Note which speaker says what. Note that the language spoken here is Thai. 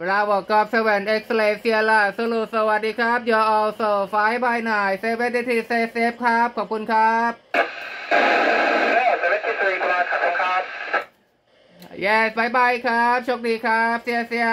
Speaker 1: Bravo กอบ7 X-ray Sierra สลูสวัสดีครับ You're also fly by night 73 stay safe ครับ ขอบคุณครับ Yes บายบายครับ โชคดีครับ เสียเสีย